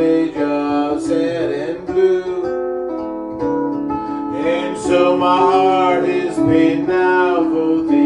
image of sad and blue. And so my heart is paid now for thee.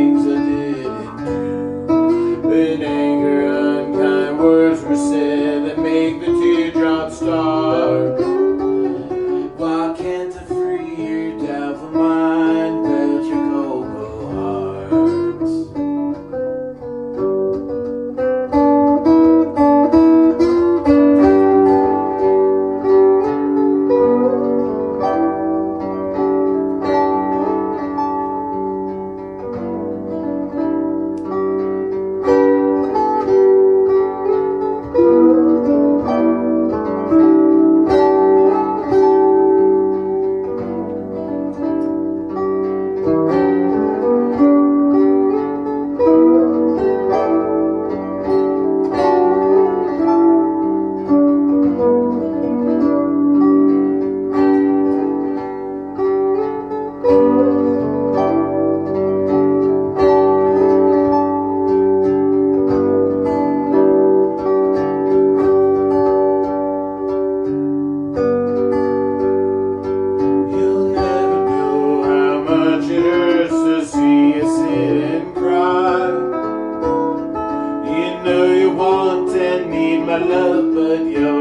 another, but you